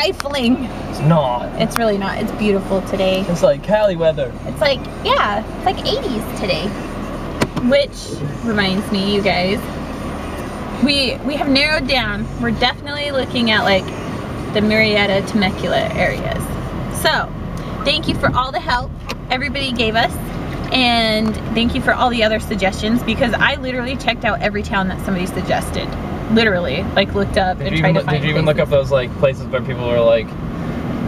stifling. It's not. It's really not. It's beautiful today. It's like Cali weather. It's like, yeah, it's like 80s today. Which reminds me, you guys, we we have narrowed down. We're definitely looking at like the Murrieta Temecula areas. So, thank you for all the help everybody gave us. And thank you for all the other suggestions because I literally checked out every town that somebody suggested. Literally, like looked up Did and tried even, to find did you even look up those like places where people are like,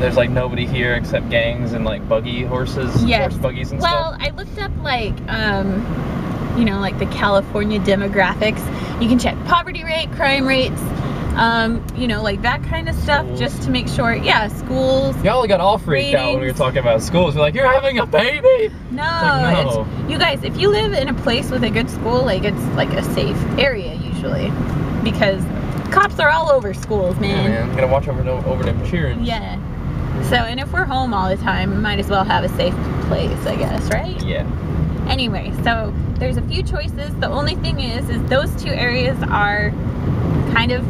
there's like nobody here except gangs and like buggy horses, Yes. horse buggies and Well, stuff? I looked up like, um, you know, like the California demographics. You can check poverty rate, crime rates, um, you know, like that kind of stuff, Schools. just to make sure. Yeah, schools. Y'all got all freaked out when we were talking about schools. We're like, you're having a baby? No, like, no. You guys, if you live in a place with a good school, like it's like a safe area usually, because cops are all over schools, man. Yeah, man. man. Gotta watch over, over them cheering. Yeah. So, and if we're home all the time, we might as well have a safe place, I guess, right? Yeah. Anyway, so there's a few choices. The only thing is, is those two areas are kind of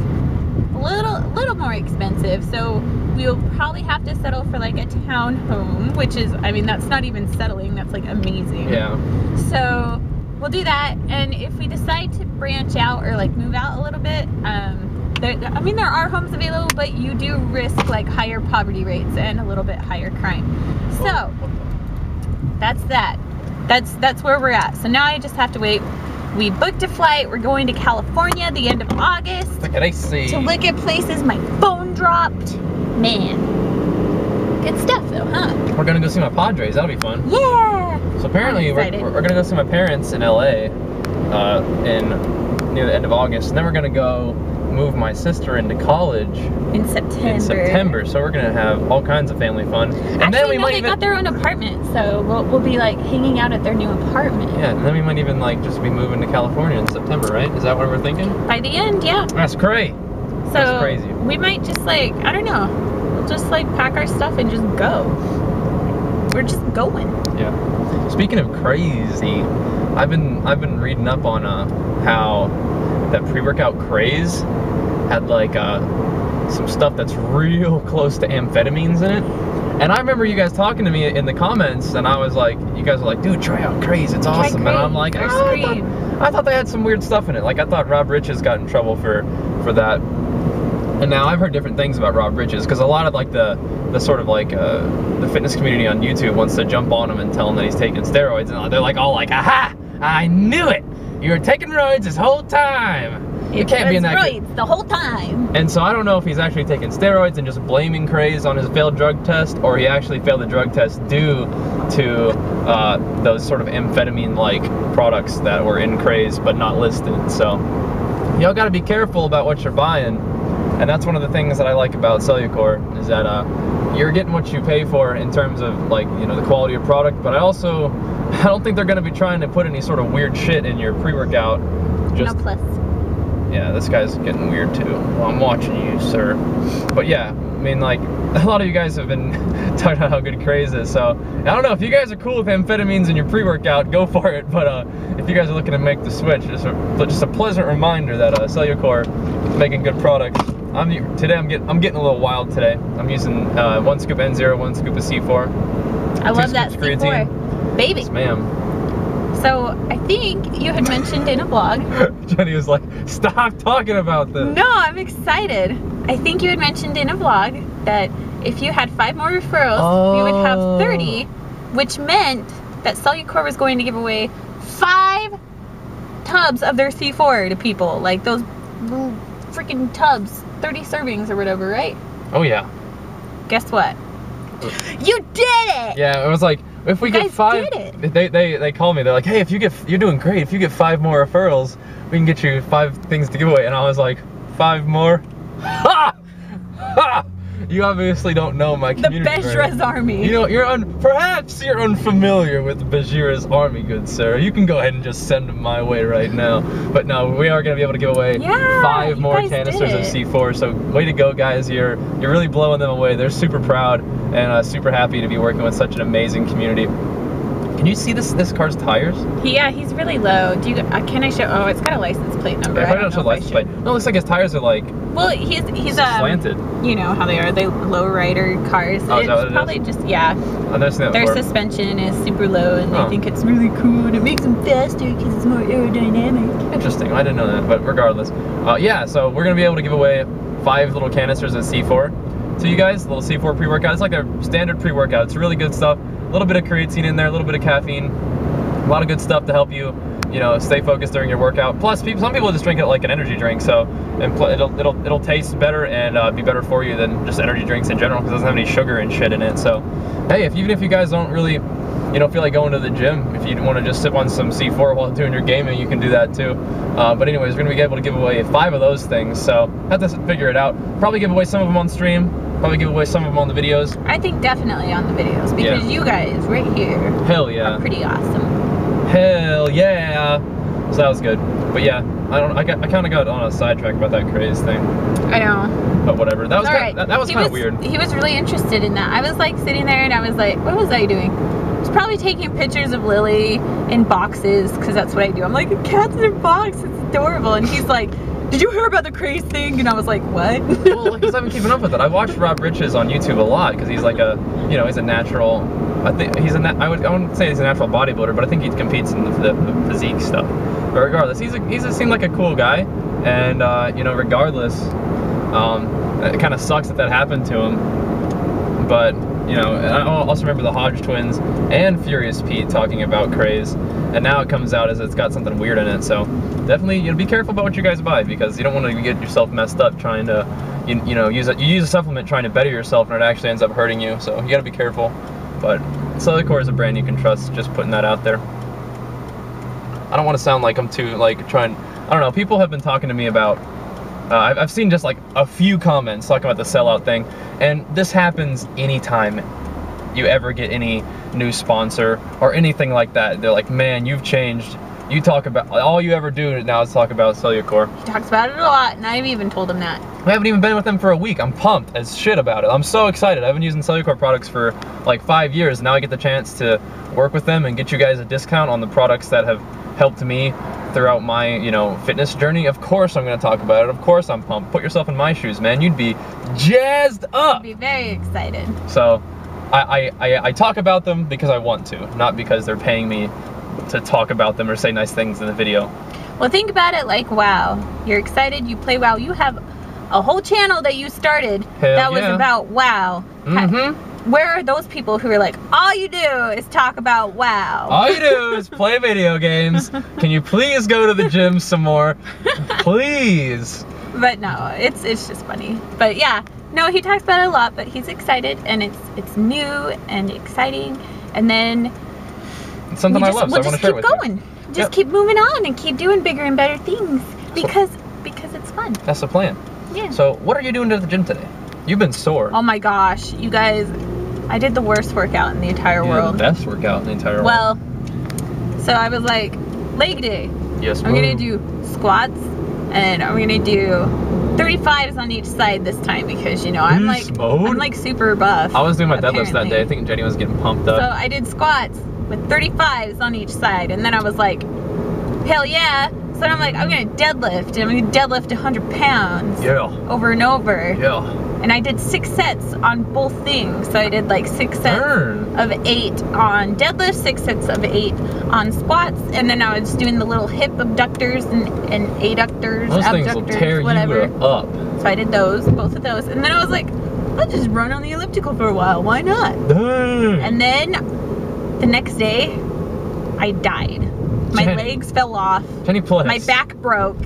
a little, little more expensive. So we'll probably have to settle for like a town home, which is, I mean, that's not even settling. That's like amazing. Yeah. So we'll do that. And if we decide to branch out or like move out a little bit, um, there, I mean, there are homes available, but you do risk like higher poverty rates and a little bit higher crime. So that's that. That's that's where we're at. So now I just have to wait. We booked a flight. We're going to California the end of August Look at I see. to look at places. My phone dropped. Man, good stuff though, huh? We're gonna go see my Padres. That'll be fun. Yeah. So apparently, we're, we're gonna go see my parents in LA, uh, in near the end of August, and then we're gonna go move my sister into college In September. in September. So we're gonna have all kinds of family fun, and Actually, then we no, might they even got their own apartment, so we'll, we'll be like hanging out at their new apartment. yeah, and then we might even like just be moving to California in September, right? Is that what we're thinking? By the end, yeah. That's great. So That's crazy. we might just like I don't know, we'll just like pack our stuff and just go. We're just going. Yeah. Speaking of crazy, I've been I've been reading up on uh, how that pre-workout craze had like uh, some stuff that's real close to amphetamines in it. And I remember you guys talking to me in the comments, and I was like, you guys were like, dude, try out craze, it's awesome. And I'm like, or "Ah, I thought, I thought they had some weird stuff in it. Like I thought Rob Riches got in trouble for for that. And now I've heard different things about Rob Riches because a lot of like the the sort of like uh, the fitness community on YouTube wants to jump on him and tell him that he's taking steroids, and they're like all like, "Aha! I knew it! You were taking roids this whole time. You can't be in that." The whole time. And so I don't know if he's actually taking steroids and just blaming craze on his failed drug test, or he actually failed the drug test due to uh, those sort of amphetamine-like products that were in craze but not listed. So y'all got to be careful about what you're buying, and that's one of the things that I like about Cellucor is that uh, you're getting what you pay for in terms of like you know the quality of product. But I also I don't think they're going to be trying to put any sort of weird shit in your pre-workout. Just no plus. yeah, this guy's getting weird too. Well, I'm watching you, sir. But yeah, I mean, like, a lot of you guys have been talking about how good Craze is. So, I don't know if you guys are cool with amphetamines in your pre-workout, go for it. But uh, if you guys are looking to make the switch, just a, just a pleasant reminder that uh, Cellucor is making good products. I'm today. I'm getting I'm getting a little wild today. I'm using uh, one scoop N0, one scoop of C4. I love that scoops C4. creatine. Baby. Yes, ma'am. So I think you had mentioned in a blog. Jenny was like, "Stop talking about this." No, I'm excited. I think you had mentioned in a vlog that if you had five more referrals, you would Oh. have 30, which meant that Cellucor was going to give away five tubs of their C4 to people. Like those freaking tubs, 30 servings or whatever, right? Oh yeah. Guess what? You did it! Yeah, it was like if we You get five, did they they they call me. They're like, hey, if you get you're doing great. If you get five more referrals, we can get you five things to give away. And I was like, five more. Ha! Ha! You obviously don't know my The community. very Bajheera's army. You know, you're un- perhaps you're unfamiliar with Bajheera's army, good sir. You can go ahead and just send them my way right now. But no, we are gonna be able to give away Yeah, five more canisters of. C4. So way to go, guys! You're you're really blowing them away. They're super proud and uh, super happy to be working with such an amazing community. Can you see this this car's tires? He, yeah, he's really low. Do you? Uh, can I show? Oh, it's got a license plate number. Yeah, I don't know license plate. No, it looks like his tires are like Well, he's he's um, slanted. You know how they are. They low rider cars. Oh, it's it is? probably just yeah. I've never seen that Their before. suspension is super low, and Oh. they think it's really cool, and it makes them faster because it's more aerodynamic. Interesting. I didn't know that, but regardless, uh, yeah. So we're gonna be able to give away five little canisters of C4 to you guys. A little C4 pre-workout. It's like a standard pre-workout. It's really good stuff. Little bit of creatine in there, a little bit of caffeine, a lot of good stuff to help you, you know, stay focused during your workout. Plus, people, some people just drink it like an energy drink, so and it'll it'll it'll taste better and uh, be better for you than just energy drinks in general because it doesn't have any sugar and shit in it. So, hey, if even if you guys don't really you don't feel like going to the gym, if you want to just sip on some C4 while doing your gaming, you can do that too. Uh, but anyways, we're gonna be able to give away five of those things, so have to figure it out. Probably give away some of them on stream. Probably give away some of them on the videos. I think definitely on the videos because Yeah. you guys right here Hell yeah! are pretty awesome. Hell yeah! So that was good. But yeah, I don't. I, got, I kind of got on a sidetrack about that craze thing. I know. But whatever. That was kinda, right. that, that was kind of weird. He was really interested in that. I was like sitting there and I was like, what was I doing? Was probably taking pictures of Lily in boxes because that's what I do. I'm like, a cat's in a box. It's adorable. And he's like, did you hear about the craze thing? And I was like, what? well, because I've been keeping up with it. I watch Rob Riches on YouTube a lot because he's like a, you know, he's a natural. I think he's a. I would. I wouldn't say he's a natural bodybuilder, but I think he competes in the, the, the physique stuff. But regardless, he's a, he's a, seemed like a cool guy, and uh, you know, regardless, um, it kind of sucks that that happened to him. But you know, I also remember the Hodge twins and Furious Pete talking about craze, and now it comes out as it's got something weird in it. So definitely, you know, be careful about what you guys buy because you don't want to get yourself messed up trying to, you, you know, use a, you use a supplement trying to better yourself, and it actually ends up hurting you. So you got to be careful. But Cellucor is a brand you can trust. Just putting that out there. I don't want to sound like I'm too like trying. I don't know. People have been talking to me about. Uh, I've, I've seen just like a few comments talking about the sellout thing, and this happens anytime you ever get any new sponsor or anything like that. They're like, "Man, you've changed. You talk about all you ever do now is talk about Cellucor." he talks about it a lot, and I've even told him that. We haven't even been with them for a week. I'm pumped as shit about it. I'm so excited. I've been using Cellucor products for like five years. Now I get the chance to work with them and get you guys a discount on the products that have helped me throughout my, you know, fitness journey. Of course I'm gonna talk about it. Of course I'm pumped. Put yourself in my shoes, man. You'd be jazzed up. Be very excited. So I, I, I, I talk about them because I want to, not because they're paying me to talk about them or say nice things in the video. Well, think about it like WoW. You're excited, you play WoW. You have a whole channel that you started Hell that was yeah. about WoW. Mm-hmm. Where are those people who are like, all you do is talk about WoW? All you do is play video games. Can you please go to the gym some more? Please. But no, it's it's just funny. But yeah, no, he talks about it a lot. But he's excited, and it's it's new and exciting. And then It's something we I just, love, so we'll I want just to share with going. you. Just Yep. keep moving on and keep doing bigger and better things because because it's fun. That's the plan. Yeah. So, what are you doing to the gym today? You've been sore. Oh my gosh, you guys, I did the worst workout in the entire had world. The best workout in the entire world. Well, so I was like, leg day. Yes, I'm gonna do squats and I'm gonna do 35s on each side this time because you know I'm like mode? I'm like super buff. I was doing my deadlifts that day. I think Jenny was getting pumped up. So. I did squats with 35s on each side and then I was like, hell yeah. So then I'm like, I'm gonna deadlift and I'm gonna deadlift 100 pounds yeah. over and over. Yeah. And I did six sets on both things. So I did like six sets Burn. of eight on deadlift, six sets of eight on squats, and then I was doing the little hip abductors and, and adductors, Those things will abductors, tear whatever. you up. So I did those, both of those, and then I was like, I'll just run on the elliptical for a while. Why not? Dang. And then the next day, I died. My Jenny. legs fell off. Jenny plus. My back broke.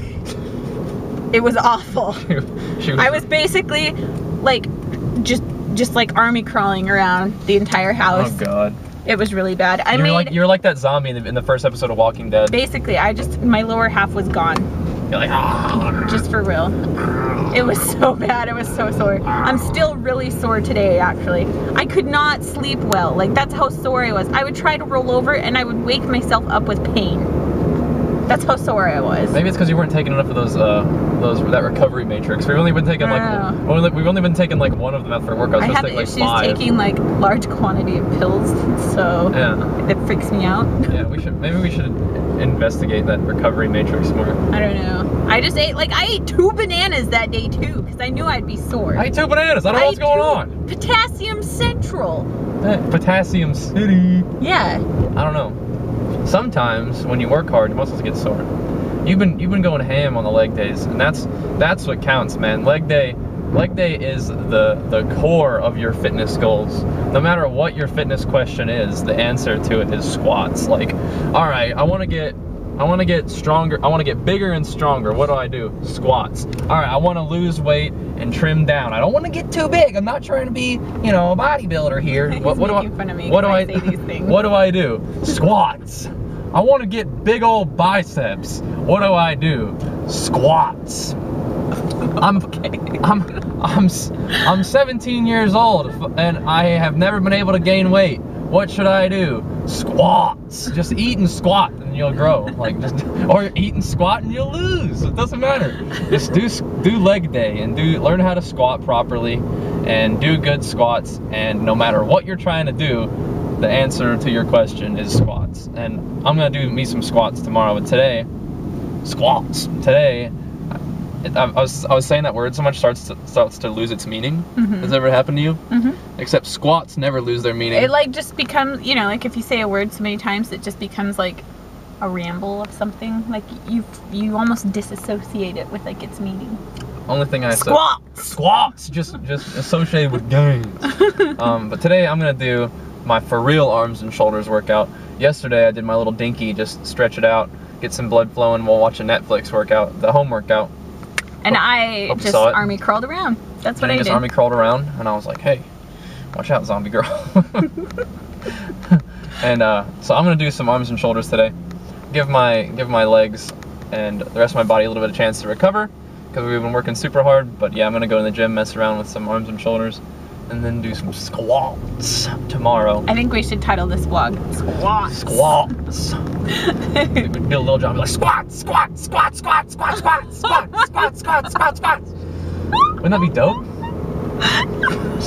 It was awful. she was, I was basically like just just like army crawling around the entire oh, house. Oh god. It was really bad. I you're made like you're like that zombie in the, in the first episode of Walking Dead. basically I just my lower half was gone. You're like ah. Just for real. It was so bad. It was so sore. I'm still really sore today actually. I could not sleep well. Like that's how sore I was. I would try to roll over and I would wake myself up with pain. That's how sore I was. Maybe it's because you weren't taking enough of those, uh, those that recovery matrix. We've only been taking like, we've only, we've only been taking like one of them after work. I was I supposed have to take like issues five. taking like large quantity of pills, so Yeah, it freaks me out. yeah. We should maybe we should investigate that recovery matrix more. I don't know. I just ate like I ate two bananas that day too because I knew I'd be sore. I ate two bananas. I don't know I what's going on. Potassium Central. Eh, Potassium City. Yeah. I don't know. Sometimes when you work hard, your muscles get sore. You've been you've been going ham on the leg days, and that's that's what counts, man. Leg day, leg day is the the core of your fitness goals. No matter what your fitness question is, the answer to it is squats. Like, all right, I want to get I want to get stronger. I want to get bigger and stronger. What do I do? Squats. All right, I want to lose weight and trim down. I don't want to get too big. I'm not trying to be, you know, a bodybuilder here. What, what do I? fun of me what do I I? say these. What do I do? Squats. I want to get big old biceps. What do I do? Squats. I'm I'm I'm I'm 17 years old and I have never been able to gain weight. What should I do? Squats. Just eat and squat and you'll grow. Like just or eat and squat and you'll lose. It doesn't matter. Just do do leg day and do learn how to squat properly and do good squats and no matter what you're trying to do, the answer to your question is squats. And I'm gonna do me some squats tomorrow, but today, squats. Today, I, I was I was saying that word so much starts to, starts to lose its meaning. Mhm. Has that ever happened to you? hmm Except squats never lose their meaning. It like just becomes, you know, like if you say a word so many times, it just becomes like a ramble of something. Like you, you almost disassociate it with like its meaning. Only thing I said. Squats. Squats. Just just associated with gains. um, but today I'm gonna do my for real arms and shoulders workout. Yesterday I did my little dinky, just stretch it out, get some blood flowing while watching Netflix workout, the home workout. And I just army crawled around. That's what I just did. army crawled around, and I was like, "Hey, watch out, zombie girl." and uh, so I'm gonna do some arms and shoulders today. Give my give my legs and the rest of my body a little bit of chance to recover because we've been working super hard. But yeah, I'm gonna go in the gym, mess around with some arms and shoulders, and then do some squats tomorrow. I think we should title this vlog Squats. Squats. we would do a little job, be like squats, squats, squats, squats, squats, squats, squats, squats, squats, squats, squats. Wouldn't that be dope?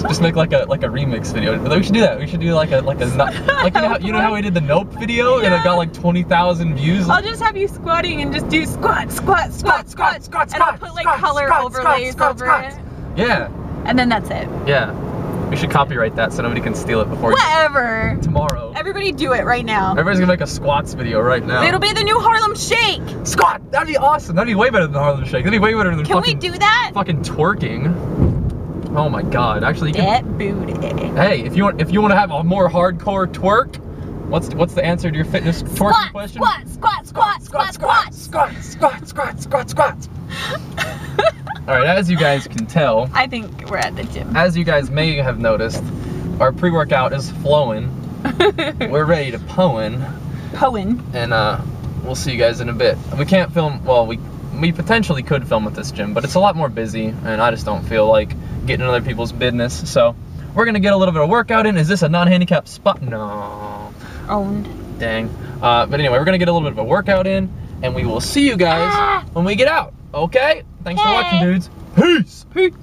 Just make like a like a remix video. We should do that. We should do like a like a like you know how, you know how we did the Nope video and it got like twenty thousand views. I'll just have you squatting and just do squat, squat, squat, squat, squat, and I'll put like squat, color squat, overlays squat, over squat, it, Yeah, and then that's it. yeah. We should copyright that so nobody can steal it before Whatever. tomorrow. Everybody do it right now. Everybody's gonna make a squats video right now. It'll be the new Harlem Shake. squat. That'd be awesome. That'd be way better than the Harlem Shake. That'd be way better than Can we do that? fucking twerking. Oh my god! Actually, you can. That booty. Hey, if you want, if you want to have a more hardcore twerk, what's what's the answer to your fitness twerking Squat, question? squat, squat, squat, squat, squat. squat, squat, squat, squat, squat. All right, as you guys can tell, I think we're at the gym. as you guys may have noticed, our pre-workout is flowing. We're ready to poen, Poen. and uh, we'll see you guys in a bit. We can't film. Well, we we potentially could film at this gym, but it's a lot more busy, and I just don't feel like getting in other people's business. So we're gonna get a little bit of workout in. Is this a non-handicapped spot? No. Owned. Dang. Uh, but anyway, we're gonna get a little bit of a workout in, and we will see you guys Ah. when we get out. Okay? Thanks for watching, dudes. Peace. Peace.